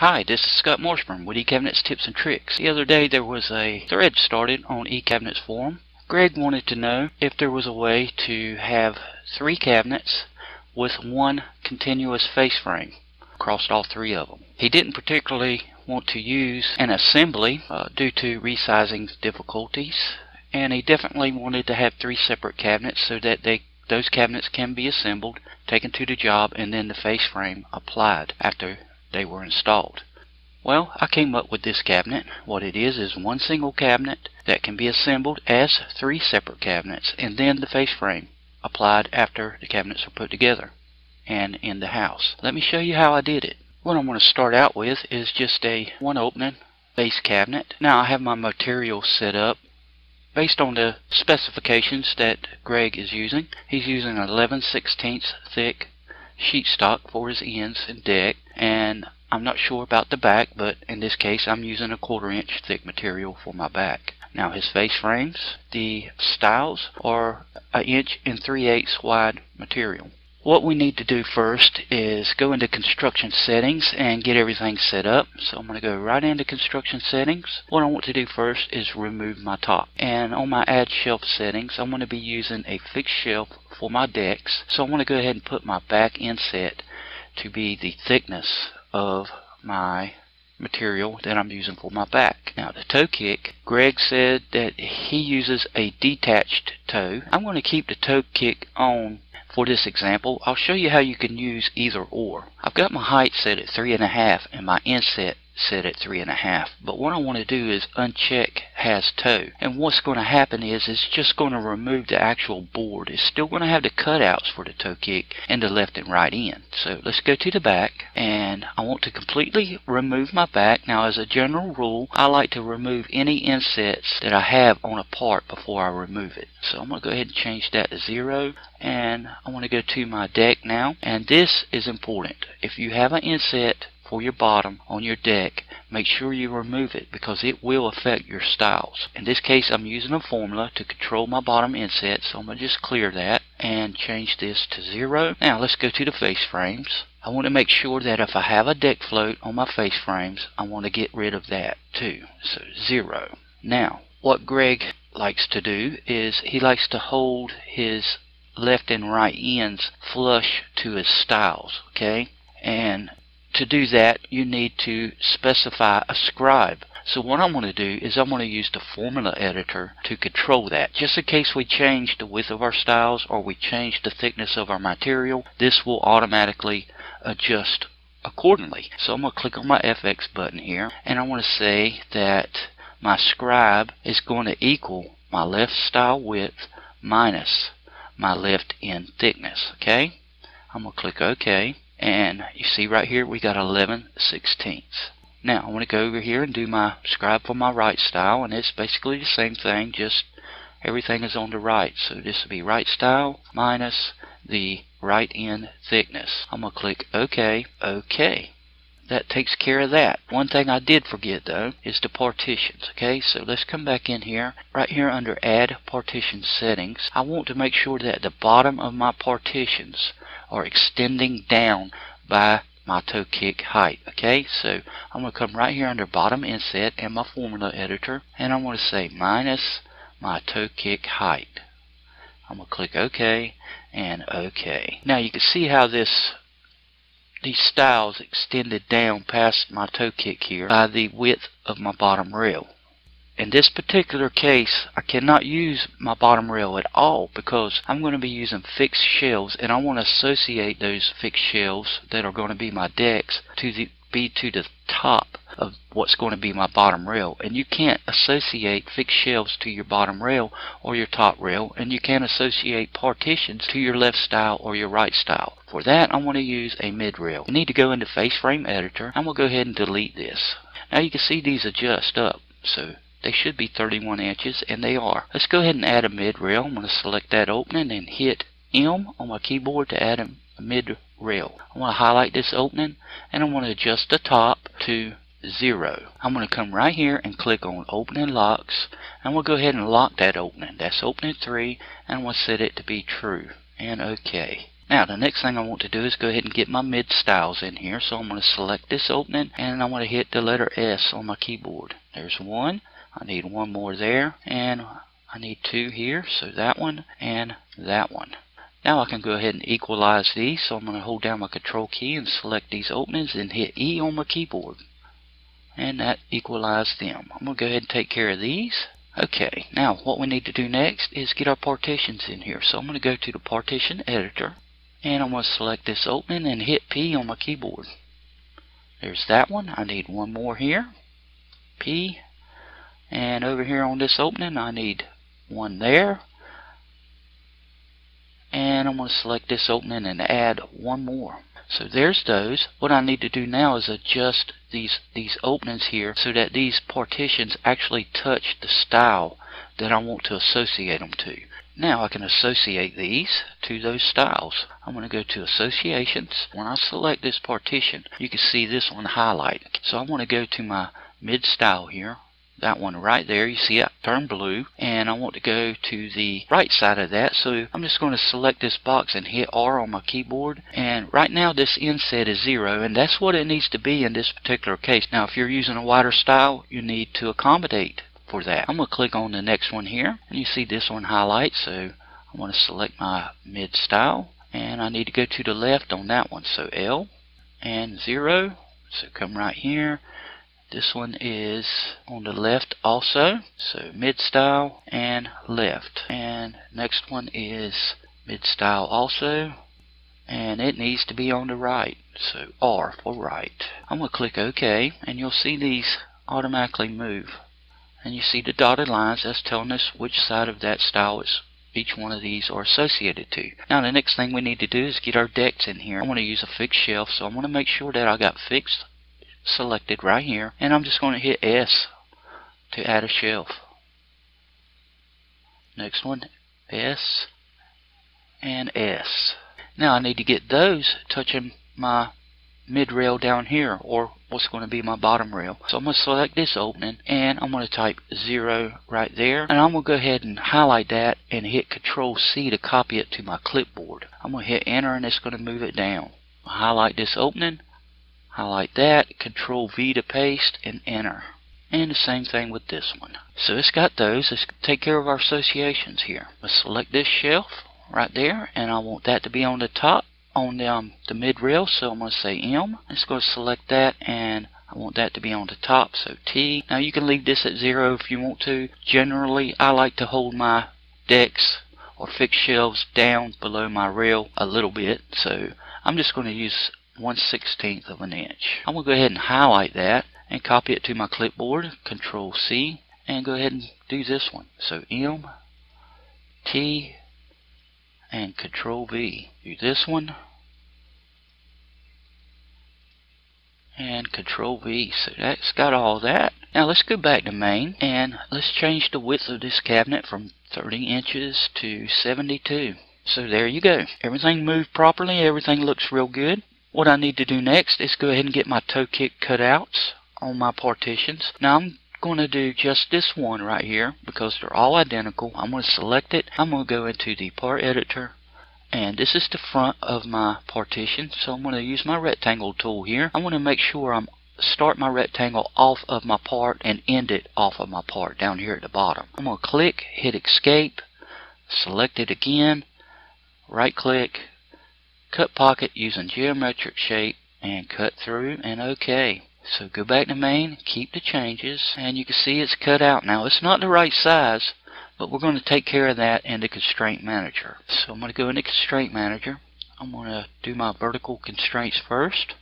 Hi, this is Scott Morseburn with eCabinets Tips and Tricks. The other day there was a thread started on eCabinets forum. Greg wanted to know if there was a way to have three cabinets with one continuous face frame across all three of them. He didn't particularly want to use an assembly uh, due to resizing difficulties and he definitely wanted to have three separate cabinets so that they those cabinets can be assembled, taken to the job, and then the face frame applied after they were installed. Well, I came up with this cabinet. What it is is one single cabinet that can be assembled as three separate cabinets and then the face frame applied after the cabinets are put together and in the house. Let me show you how I did it. What I'm going to start out with is just a one opening base cabinet. Now I have my material set up based on the specifications that Greg is using. He's using 11 16 thick sheet stock for his ends and deck and I'm not sure about the back but in this case I'm using a quarter inch thick material for my back. Now his face frames, the stiles are an inch and 3 eighths wide material. What we need to do first is go into construction settings and get everything set up. So I'm going to go right into construction settings. What I want to do first is remove my top. And on my add shelf settings, I'm going to be using a fixed shelf for my decks. So I'm going to go ahead and put my back inset to be the thickness of my material that I'm using for my back. Now the toe kick, Greg said that he uses a detached toe. I'm going to keep the toe kick on for this example, I'll show you how you can use either or. I've got my height set at 3.5 and my inset set at 3.5. But what I want to do is uncheck has toe. And what's going to happen is it's just going to remove the actual board. It's still going to have the cutouts for the toe kick and the left and right end. So let's go to the back and I want to completely remove my back. Now as a general rule, I like to remove any insets that I have on a part before I remove it. So I'm going to go ahead and change that to zero and I want to go to my deck now and this is important. If you have an inset for your bottom on your deck, make sure you remove it because it will affect your stiles. In this case, I'm using a formula to control my bottom inset, so I'm going to just clear that and change this to zero. Now let's go to the face frames. I want to make sure that if I have a deck float on my face frames, I want to get rid of that too. So zero. Now, what Greg likes to do is he likes to hold his left and right ends flush to his stiles, okay? And to do that, you need to specify a scribe. So what I'm going to do is I'm going to use the formula editor to control that. Just in case we change the width of our stiles or we change the thickness of our material, this will automatically adjust accordingly. So I'm going to click on my FX button here and I want to say that my scribe is going to equal my left stile width minus my left end thickness. Okay? I'm going to click OK and you see right here we got 11 sixteenths. Now I want to go over here and do my scribe for my right stile and it's basically the same thing just everything is on the right so this will be right stile minus the right end thickness. I'm going to click OK, OK. That takes care of that. One thing I did forget though is the partitions. Okay, so let's come back in here. Right here under Add Partition Settings, I want to make sure that the bottom of my partitions are extending down by my toe kick height. Okay, so I'm going to come right here under bottom inset and my formula editor and I'm going to say minus my toe kick height. I'm going to click OK and OK. Now you can see how this these stiles extended down past my toe kick here by the width of my bottom rail. In this particular case, I cannot use my bottom rail at all because I'm going to be using fixed shelves and I want to associate those fixed shelves that are going to be my decks to the, be to the top of what's going to be my bottom rail. And you can't associate fixed shelves to your bottom rail or your top rail, and you can't associate partitions to your left stile or your right stile. For that, I'm going to use a mid rail. You need to go into Face Frame Editor. Going to go ahead and delete this. Now you can see these adjust up. So they should be 31 inches, and they are. Let's go ahead and add a mid rail. I'm going to select that opening and hit M on my keyboard to add a, a mid rail. I want to highlight this opening, and I want to adjust the top to 0. I'm going to come right here and click on Opening Locks, and we'll go ahead and lock that opening. That's opening 3, and we'll set it to be true, and OK. Now the next thing I want to do is go ahead and get my mid stiles in here. So I'm going to select this opening and I'm going to hit the letter S on my keyboard. There's one. I need one more there and I need two here. So that one and that one. Now I can go ahead and equalize these. So I'm going to hold down my control key and select these openings and hit E on my keyboard. And that equalized them. I'm going to go ahead and take care of these. Okay, now what we need to do next is get our partitions in here. So I'm going to go to the partition editor and I'm going to select this opening and hit P on my keyboard. There's that one. I need one more here. P. And over here on this opening I need one there. And I'm going to select this opening and add one more. So there's those. What I need to do now is adjust these these openings here so that these partitions actually touch the stile that I want to associate them to. Now I can associate these to those stiles. I'm going to go to associations. When I select this partition, you can see this one highlight. So I want to go to my mid stile here that one right there. You see it turn blue. And I want to go to the right side of that. So I'm just going to select this box and hit R on my keyboard. And right now this inset is zero. And that's what it needs to be in this particular case. Now if you're using a wider stile, you need to accommodate for that. I'm going to click on the next one here. And you see this one highlight. So I want to select my mid stile. And I need to go to the left on that one. So L and 0. So come right here this one is on the left also. So mid stile and left. And next one is mid stile also. And it needs to be on the right. So R for right. I'm going to click OK. And you'll see these automatically move. And you see the dotted lines. That's telling us which side of that stile is each one of these are associated to. Now the next thing we need to do is get our decks in here. I want to use a fixed shelf, so I want to make sure that I got fixed selected right here and I'm just going to hit S to add a shelf. Next one S and S. Now I need to get those touching my mid rail down here or what's going to be my bottom rail. So I'm going to select this opening and I'm going to type 0 right there and I'm going to go ahead and highlight that and hit control C to copy it to my clipboard. I'm going to hit enter and it's going to move it down. Highlight this opening highlight that, control V to paste, and enter. And the same thing with this one. So it's got those. Let's take care of our associations here. Let's select this shelf right there, and I want that to be on the top on the, um, the mid rail, so I'm going to say M. Let's go select that, and I want that to be on the top, so T. Now you can leave this at zero if you want to. Generally, I like to hold my decks or fixed shelves down below my rail a little bit, so I'm just going to use 1 16th of an inch. I'm going to go ahead and highlight that and copy it to my clipboard, Control C, and go ahead and do this one. So M, T, and Control V. Do this one, and Control V. So that's got all that. Now let's go back to main and let's change the width of this cabinet from 30 inches to 72. So there you go. Everything moved properly. Everything looks real good. What I need to do next is go ahead and get my toe kick cutouts on my partitions. Now I'm going to do just this one right here because they're all identical. I'm going to select it. I'm going to go into the part editor and this is the front of my partition so I'm going to use my rectangle tool here. I want to make sure I'm start my rectangle off of my part and end it off of my part down here at the bottom. I'm going to click, hit escape, select it again, right click, cut pocket using geometric shape and cut through and OK. So go back to main, keep the changes, and you can see it's cut out. Now it's not the right size, but we're going to take care of that in the constraint manager. So I'm going to go into constraint manager. I'm going to do my vertical constraints first.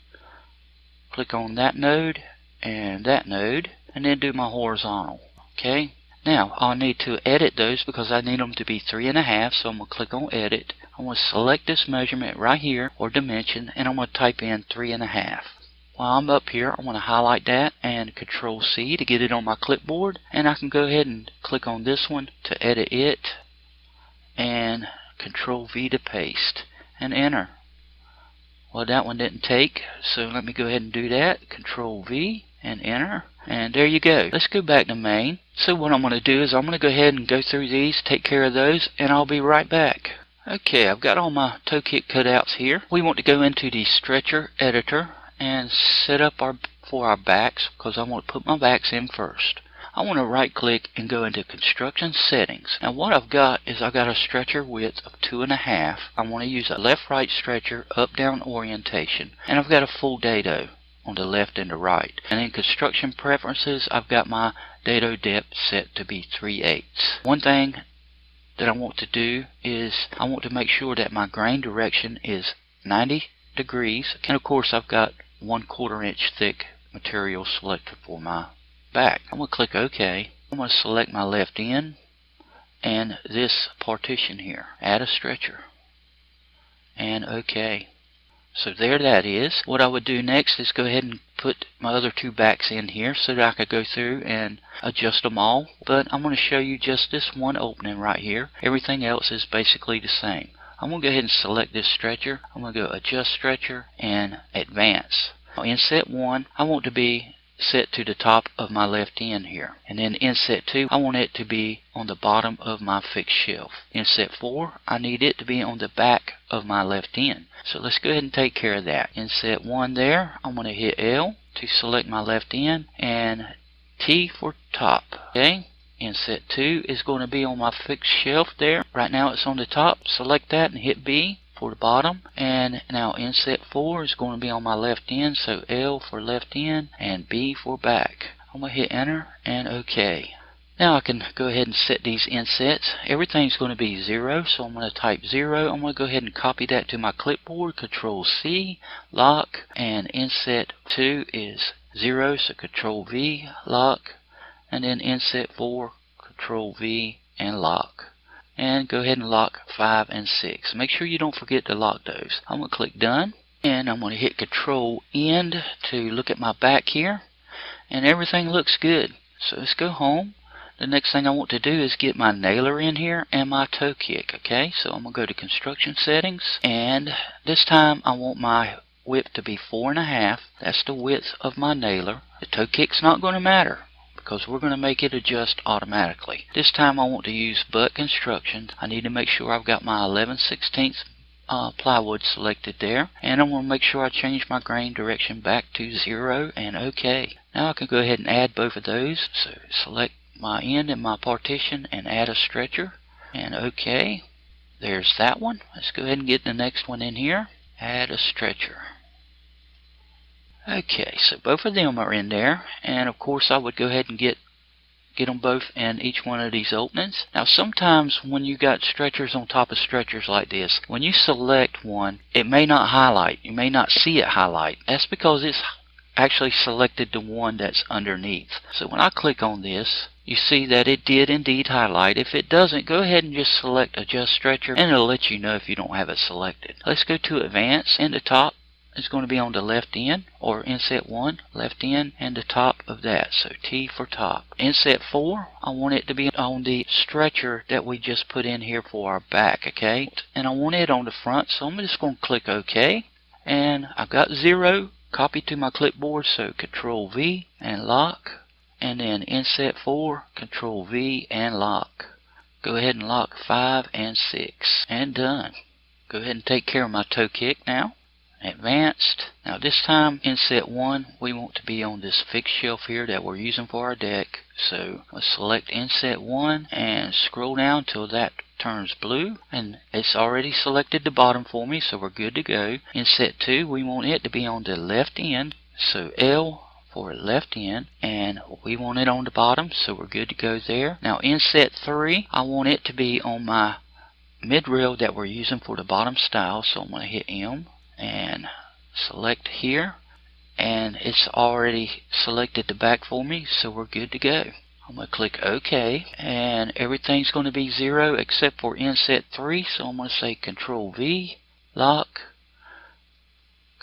Click on that node and that node, and then do my horizontal. Okay. Now I'll need to edit those because I need them to be three and a half. So I'm going to click on edit I'm going to select this measurement right here or dimension and I'm going to type in three and a half. While I'm up here, I'm going to highlight that and control C to get it on my clipboard and I can go ahead and click on this one to edit it and control V to paste and enter. Well that one didn't take so let me go ahead and do that. Control V and enter and there you go. Let's go back to main. So what I'm going to do is I'm going to go ahead and go through these, take care of those, and I'll be right back. Okay, I've got all my toe kick cutouts here. We want to go into the stretcher editor and set up our for our backs because I want to put my backs in first. I want to right click and go into construction settings. Now what I've got is I've got a stretcher width of two and a half. I want to use a left right stretcher up down orientation and I've got a full dado on the left and the right. And in construction preferences I've got my dado depth set to be 3 eighths. One thing that I want to do is I want to make sure that my grain direction is 90 degrees and of course I've got one quarter inch thick material selected for my back. I'm going to click OK. I'm going to select my left end and this partition here. Add a stretcher. And OK. So there that is. What I would do next is go ahead and put my other two backs in here so that I could go through and adjust them all. But I'm going to show you just this one opening right here. Everything else is basically the same. I'm going to go ahead and select this stretcher. I'm going to go adjust stretcher and advance. In set 1 I want to be set to the top of my left end here. And then inset 2, I want it to be on the bottom of my fixed shelf. Inset 4, I need it to be on the back of my left end. So let's go ahead and take care of that. Inset 1 there, I'm going to hit L to select my left end and T for top. Okay. In set 2 is going to be on my fixed shelf there. Right now it's on the top. Select that and hit B for the bottom and now inset 4 is going to be on my left end so L for left end and B for back. I'm going to hit enter and OK. Now I can go ahead and set these insets. Everything's going to be 0 so I'm going to type 0 I'm going to go ahead and copy that to my clipboard control C lock and inset 2 is 0 so control V lock and then inset 4 control V and lock and go ahead and lock 5 and 6. Make sure you don't forget to lock those. I'm going to click done and I'm going to hit control end to look at my back here and everything looks good. So let's go home. The next thing I want to do is get my nailer in here and my toe kick. Okay, so I'm going to go to construction settings and this time I want my width to be four and a half. That's the width of my nailer. The toe kick's not going to matter because we're going to make it adjust automatically. This time I want to use butt construction. I need to make sure I've got my 11 16th uh, plywood selected there and I want to make sure I change my grain direction back to zero and OK. Now I can go ahead and add both of those. So select my end and my partition and add a stretcher and OK. There's that one. Let's go ahead and get the next one in here. Add a stretcher. Okay, so both of them are in there, and of course I would go ahead and get get them both in each one of these openings. Now sometimes when you got stretchers on top of stretchers like this, when you select one, it may not highlight. You may not see it highlight. That's because it's actually selected the one that's underneath. So when I click on this, you see that it did indeed highlight. If it doesn't, go ahead and just select adjust stretcher and it'll let you know if you don't have it selected. Let's go to advance in the top is going to be on the left end or inset 1 left end and the top of that. So T for top. Inset 4 I want it to be on the stretcher that we just put in here for our back okay? And I want it on the front so I'm just going to click OK. And I've got 0 copy to my clipboard so control V and lock and then inset 4 control V and lock. Go ahead and lock 5 and 6 and done. Go ahead and take care of my toe kick now advanced. Now this time in set 1 we want to be on this fixed shelf here that we're using for our deck. So let's select inset 1 and scroll down till that turns blue and it's already selected the bottom for me so we're good to go. In set 2 we want it to be on the left end so L for left end and we want it on the bottom so we're good to go there. Now in set 3 I want it to be on my mid rail that we're using for the bottom stile so I'm going to hit M and select here. And it's already selected the back for me so we're good to go. I'm going to click OK and everything's going to be zero except for inset 3 so I'm going to say control V lock.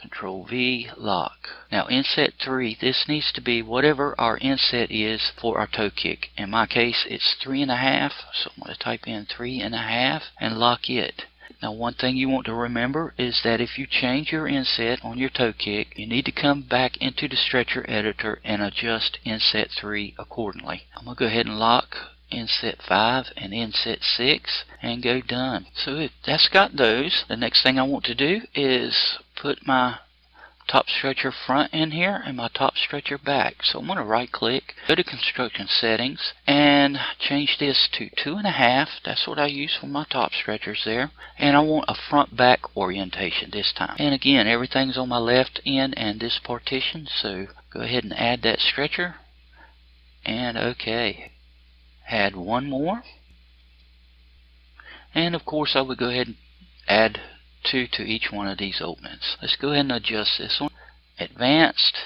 Control V lock. Now inset 3 this needs to be whatever our inset is for our toe kick. In my case it's three and a half so I'm going to type in three and a half and lock it now one thing you want to remember is that if you change your inset on your toe kick, you need to come back into the stretcher editor and adjust inset 3 accordingly. I'm going to go ahead and lock inset 5 and inset 6 and go done. So if that's got those, the next thing I want to do is put my top stretcher front in here and my top stretcher back. So I'm going to right click, go to construction settings and change this to two and a half. That's what I use for my top stretchers there. And I want a front back orientation this time. And again, everything's on my left end and this partition. So go ahead and add that stretcher and okay. Add one more. And of course I would go ahead and add two to each one of these openings. Let's go ahead and adjust this one. Advanced.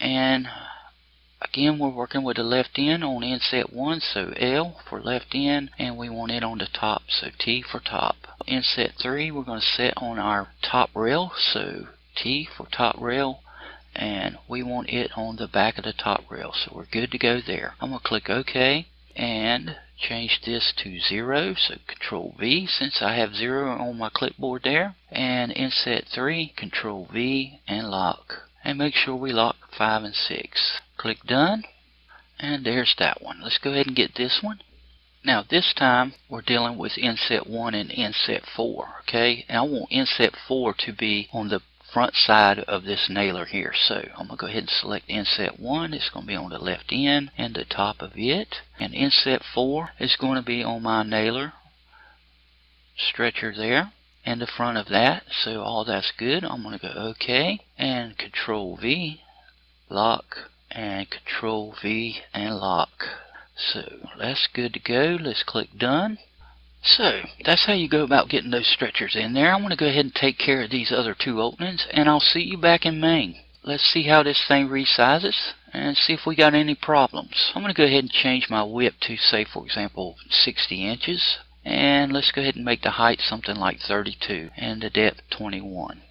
And again, we're working with the left end on inset 1, so L for left end, and we want it on the top, so T for top. Inset 3, we're going to set on our top rail, so T for top rail, and we want it on the back of the top rail, so we're good to go there. I'm going to click OK, and change this to 0 so control V since I have 0 on my clipboard there and inset 3 control V and lock. And make sure we lock 5 and 6 click done and there's that one. Let's go ahead and get this one. Now this time we're dealing with inset 1 and inset 4 okay? And I want inset 4 to be on the front side of this nailer here. So I'm going to go ahead and select inset 1. It's going to be on the left end and the top of it. And inset 4 is going to be on my nailer stretcher there and the front of that. So all that's good. I'm going to go OK and Control V, lock, and Control V and lock. So that's good to go. Let's click Done. So, that's how you go about getting those stretchers in there. I'm going to go ahead and take care of these other two openings, and I'll see you back in main. Let's see how this thing resizes, and see if we got any problems. I'm going to go ahead and change my width to, say, for example, 60 inches. And let's go ahead and make the height something like 32, and the depth 21.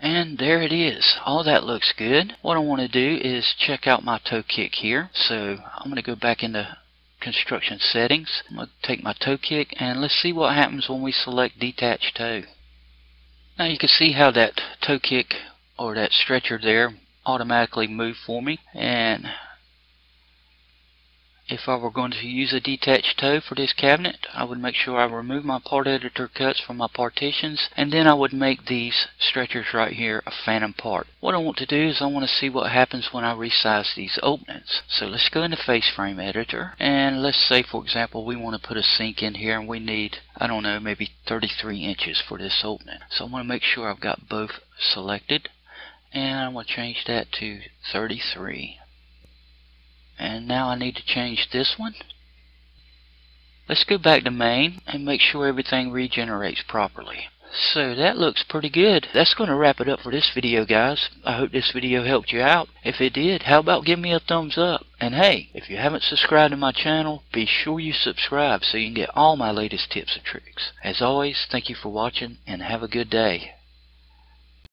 And there it is. All that looks good. What I want to do is check out my toe kick here. So I'm going to go back into construction settings. I'm going to take my toe kick and let's see what happens when we select detach toe. Now you can see how that toe kick or that stretcher there automatically moved for me and if I were going to use a detached toe for this cabinet, I would make sure I remove my part editor cuts from my partitions, and then I would make these stretchers right here a phantom part. What I want to do is I want to see what happens when I resize these openings. So let's go into face frame editor, and let's say for example we want to put a sink in here and we need, I don't know, maybe 33 inches for this opening. So I want to make sure I've got both selected, and I'm going to change that to 33. And now I need to change this one. Let's go back to main and make sure everything regenerates properly. So that looks pretty good. That's going to wrap it up for this video, guys. I hope this video helped you out. If it did, how about give me a thumbs up? And hey, if you haven't subscribed to my channel, be sure you subscribe so you can get all my latest tips and tricks. As always, thank you for watching and have a good day.